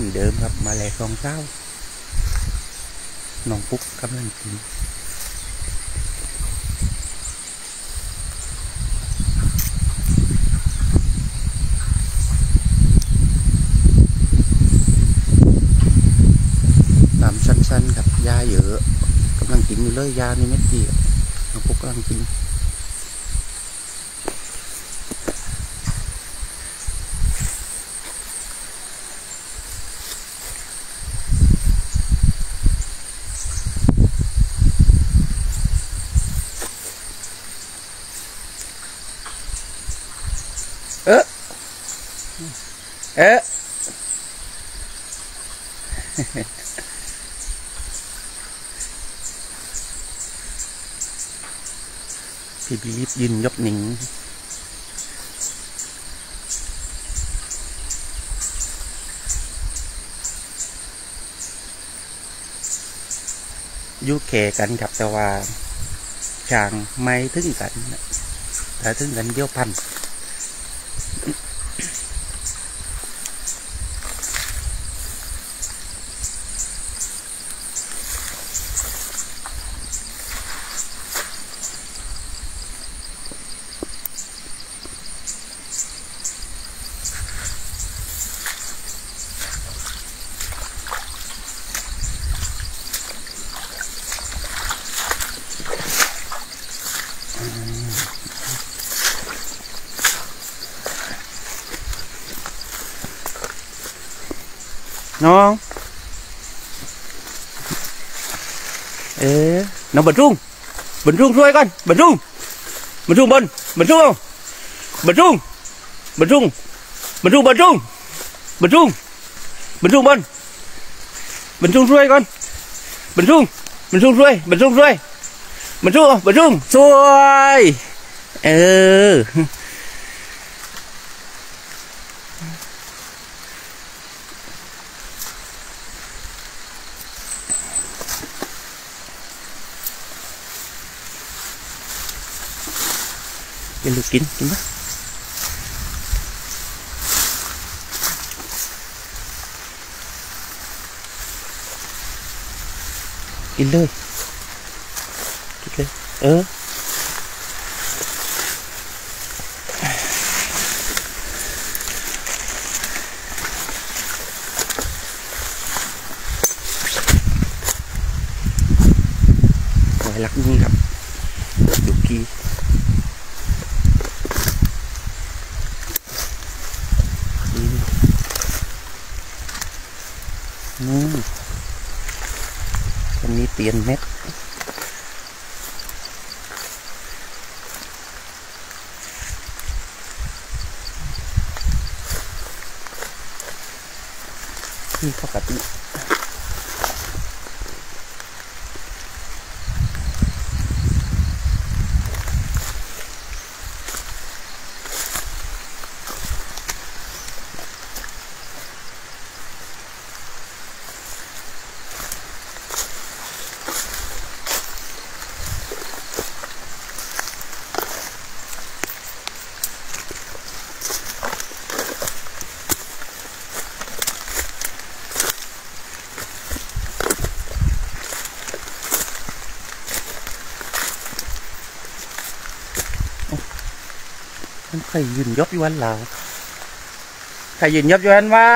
มือนเดิมครับ มาแลสองเจ้าน้องปุ๊กกำลังกินตามสั้นๆครับยาเยอะกำลังกินอยู่เลยยานี่เม็ดเดียวน้องปุ๊กกำลังกิน เอ๊ะเอ๊ะพี่บีบยืนยกหนิงยุแข่กันครับแต่ว่าช่างไม่ถึงกันนะแต่ถึงกันเดียวพัน น้องเอ๊ะน้องบรรทุงบรรทุงช่วยก่อนบรรทุงบรรทุงบนบรรทุง เอาบรรทุงบรรทุง นเลยเออไว้รักนี่ ครับดูกี นี่ตรงนี้เตียนเม็ดนี่ปกติมัน ใครยืนยบอยวันเราใครยืนยบอยวันว่า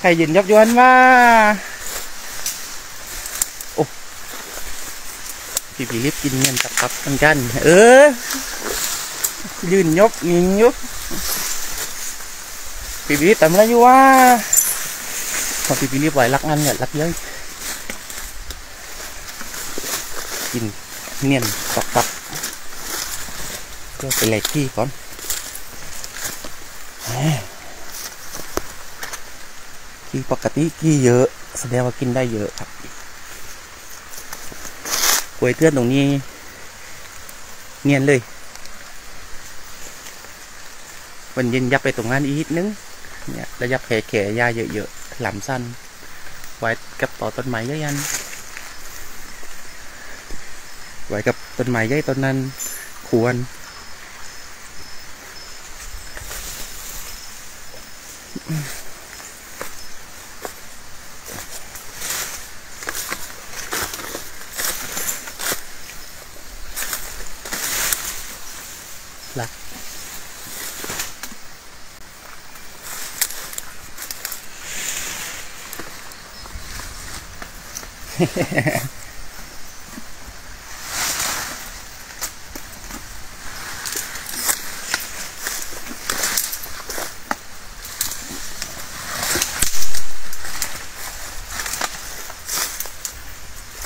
ใครยืนยบอยวันว่าโอ้พี่พี่รีบกินเงินตับตับกันกัน เออ ยืนยบยิงยบพี่พี่ทำอะไรอยู่วะพอพี่พี่รีบไหวรักงานเนี่ยรักเยอะกินเนียนตับตับ็ไปเลยขี้ก่อนแหมขี้ปกติขี้เยอะ แสดงว่ากินได้เยอะครับกล้วยเทือนตรงนี้เนียนเลยวันเย็นยับไปตรงนั้นอีกนึงเนี่ยแล้วยับแขๆหญ้าเยอะๆหลำสั้น ไว้กับต่อต้นไม้เยอยันไว้กับต้นไม้ใหญ่ต้นนั้น ควร lạc Hehehehe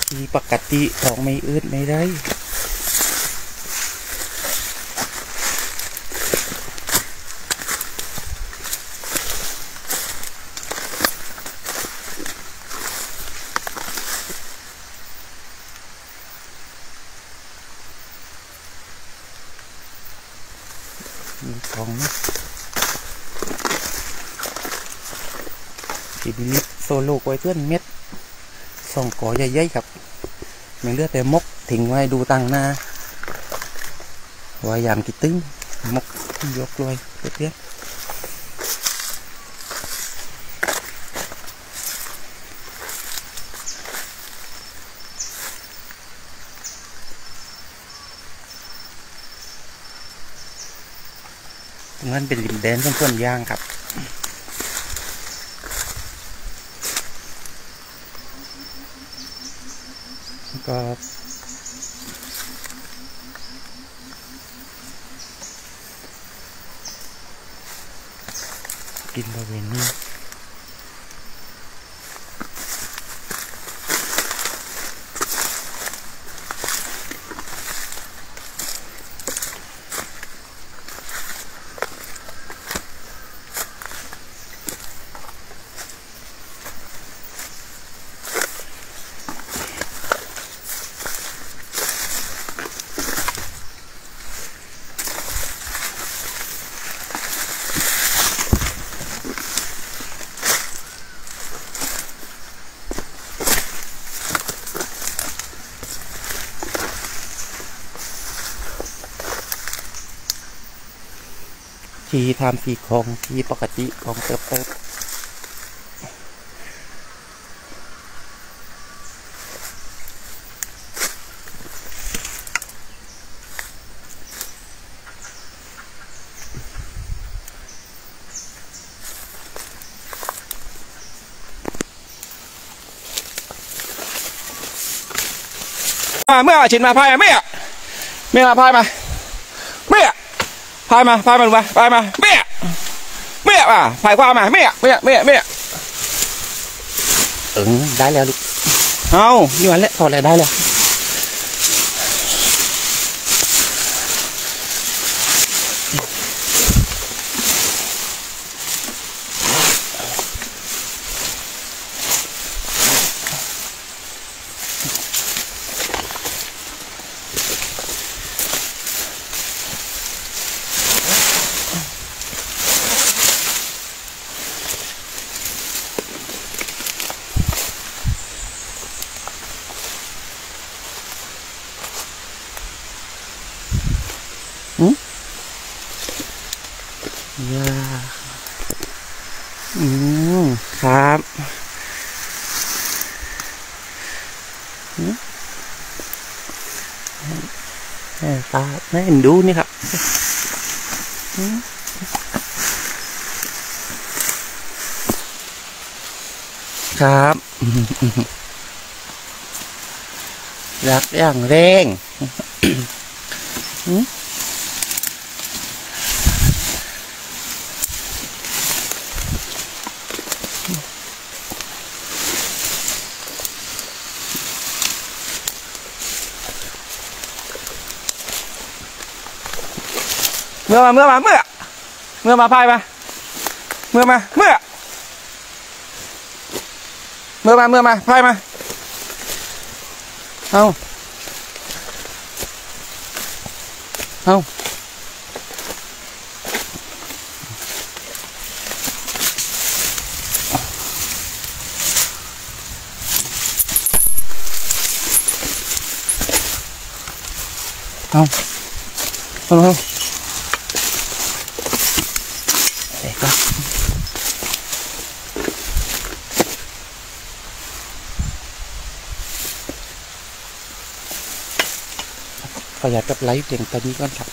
ที่ปกติท้องไม่อืดไม่ได้มีท้องนะทีนี้โซโล่ไว้เพื่อนเม็ด องกอใหญ่ๆครับยังเลือดแต่มกทิ้งไว้ดูตังหน้าว่ายามกิตึ้งมกยกลอยเพื่อนตรงนั้นเป็นริมแดนส่วนย่างครับ ครับกินบริเวณนี้ ทีทำสีของทีปกติของเติบเติบมาเมื่อชินมาพายมาเมื่อเมื่อพายมา พายมาพายมาดูมาพายมาเมื่อเมื่อมาพายความมาเมื่อเมื่อเมื่อเมื่อเออได้แล้วลูกเอานี่วันแหละถอดแล้วได้แล้ว ยาอืมครับตาแม่เห็นดูนี่ครับครับรักอย่างแรง อืมเมื่อมาเมื่อมาเมื่อเมื่อมาพายมาเมื่อมาเมื่อเมื่อมาเมื่อมาพายมาเอาเอา เอาเอาเอาเด็กก็ ขออยากกับไลฟ์เพียงตอนนี้ก่อนครับ